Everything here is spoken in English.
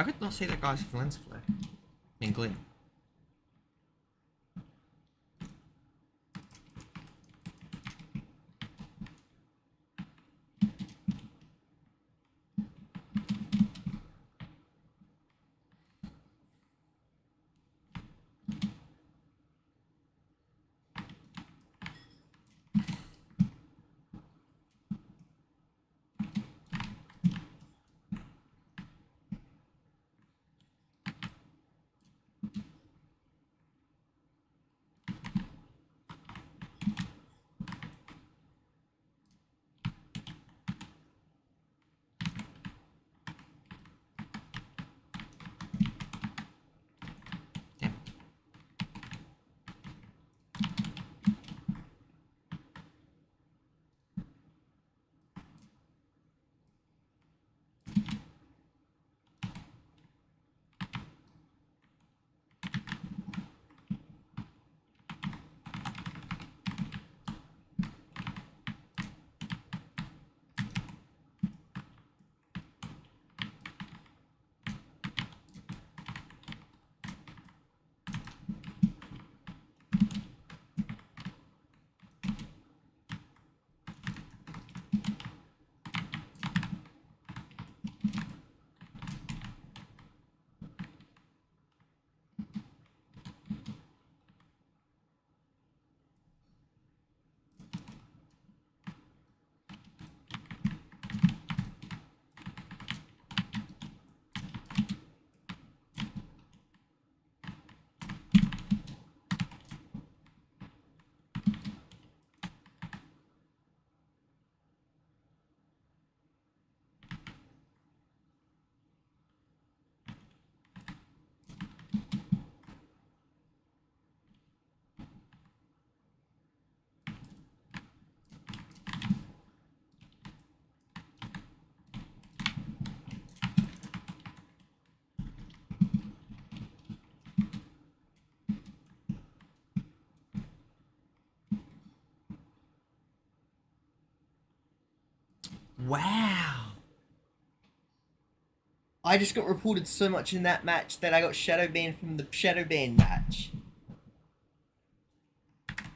I could not see that guy's lens flare. In glint. Wow. I just got reported so much in that match that I got shadow banned from the shadow ban match.